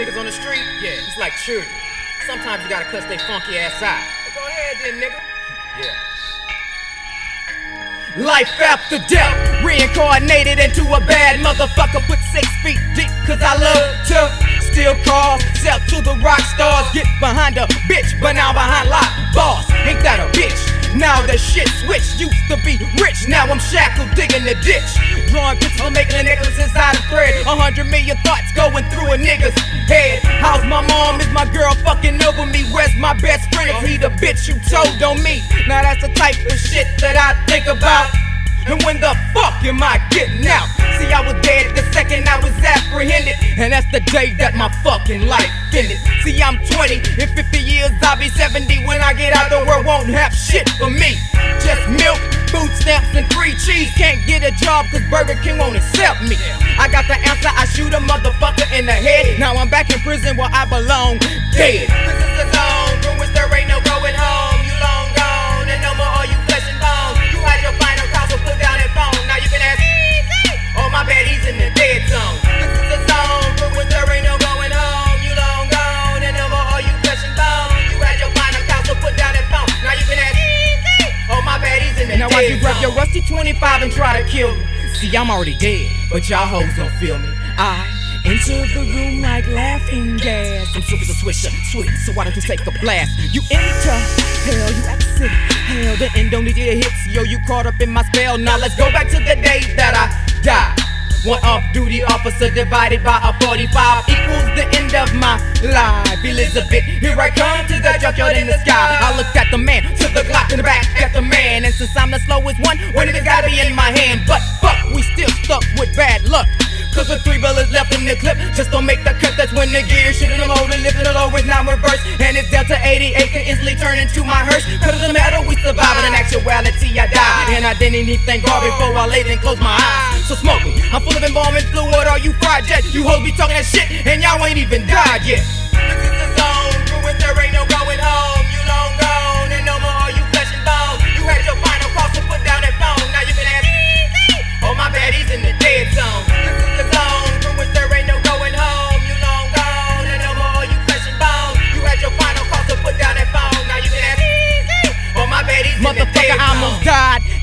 niggas on the street, yeah, it's like children. Sometimes you gotta cuss they funky ass out. Go ahead then, nigga. Yeah. Life after death, reincarnated into a bad motherfucker, put six feet deep, cause I love to steal cars, sell to the rock stars, get behind a bitch, but now behind lock boss. Ain't that a bitch? Now the shit switched. Used to be rich, now I'm shackled digging the ditch. Drawing of making a necklace inside a thread. A hundred million thoughts going through a nigga's head. How's my mom? Is my girl fucking over me? Where's my best friend? Is he the bitch you told on me? Now that's the type of shit that I think about. And when the fuck am I getting out? See, I was dead the second I was apprehended. And that's the day that my fucking life ended. See, I'm 20, in 50 years I'll be 70. When I get out, the won't have shit for me. Just milk, food stamps, and free cheese. Can't get a job cause Burger King won't accept me. I got the answer, I shoot a motherfucker in the head. Now I'm back in prison where I belong, dead. This is zone from which there ain't no your rusty 25 and try to kill me? See, I'm already dead, but y'all hoes don't feel me. I enter the room like laughing gas. I'm swift as a swisher, sweet, so why don't you take a blast? You enter, hell, you exit, hell, the your hits, yo, you caught up in my spell. Now let's go back to the day that I died. One off-duty officer divided by a 45 equals the end of my life. Elizabeth, here I come to the junkyard in the sky. The slowest one, when it gotta be in my hand. But fuck, we still stuck with bad luck. Cause with three bullets left in the clip, just don't make the cut. That's when the gear shit in the motor, lifting the low is now reversed. And if Delta 88 can instantly turn into my hearse. Cause doesn't matter, we survive, but in actuality, I died. And I didn't even thank God before I laid and closed my eyes. So smoke me, I'm full of embalming fluid. Are you fried jet? You hoes be talking that shit, and y'all ain't even died yet. This is the zone, through there ain't no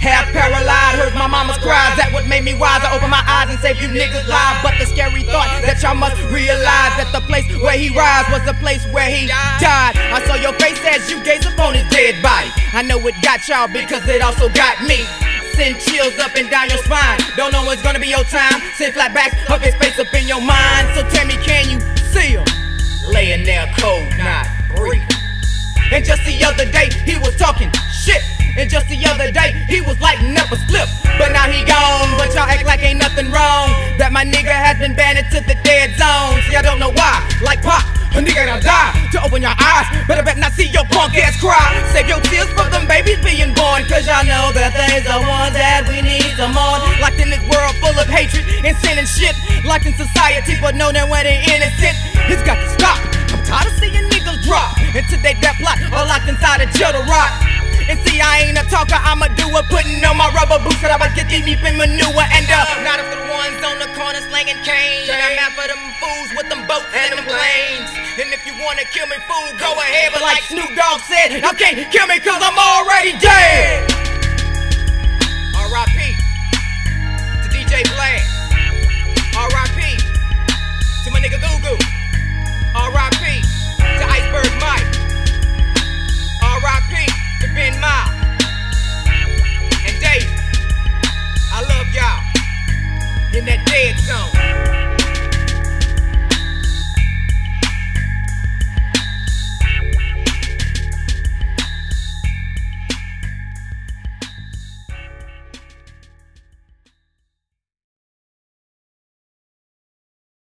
half paralyzed, heard my mama's cries. That what made me wise. I opened my eyes and saved you niggas lives. But the scary thought that y'all must realize that the place where he rise was the place where he died. I saw your face as you gaze upon his dead body. I know it got y'all because it also got me. Send chills up and down your spine. Don't know what's gonna be your time. Send flashbacks of his face up in your mind. So tell me, can you see him? Laying there cold, not breathing. And just the other day, he was talking shit. And just the other day, he was like never slip. But now he gone, but y'all act like ain't nothing wrong. That my nigga has been banned to the dead zone. See, I don't know why. Like pop, a nigga gonna die. To open your eyes, I bet not see your punk ass cry. Save your tears for them babies being born. Cause y'all know that they's the ones that we need some more. Locked in this world full of hatred and sin and shit. Locked in society, but know that when they innocent, it's got to stop. I'm tired of seeing niggas drop into they death plot or locked inside a jail to rot. I ain't a talker, I'ma do it. Putting on my rubber boots, that I would get deep in manure. And uh, not for the ones on the corner slanging cane. And I'm out for them fools with them boats and them planes. And if you wanna kill me, fool, go ahead. But like Snoop Dogg said, you can't kill me cause I'm already dead.